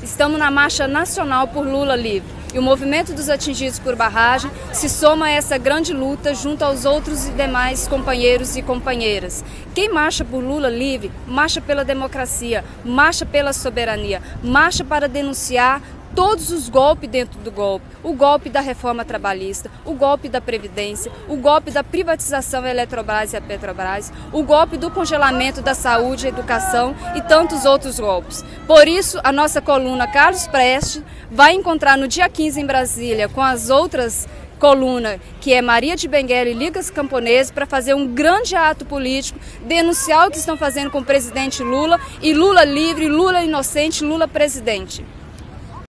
Estamos na marcha nacional por Lula livre. E o movimento dos atingidos por barragem se soma a essa grande luta junto aos outros e demais companheiros e companheiras. Quem marcha por Lula livre, marcha pela democracia, marcha pela soberania, marcha para denunciar todos os golpes dentro do golpe. O golpe da reforma trabalhista, o golpe da Previdência, o golpe da privatização da Eletrobras e a Petrobras, o golpe do congelamento da saúde e educação e tantos outros golpes. Por isso, a nossa coluna Carlos Preste vai encontrar no dia 15 em Brasília com as outras coluna, que é Maria de Benguela e Ligas Camponeses, para fazer um grande ato político, denunciar o que estão fazendo com o presidente Lula e Lula livre, Lula inocente, Lula presidente.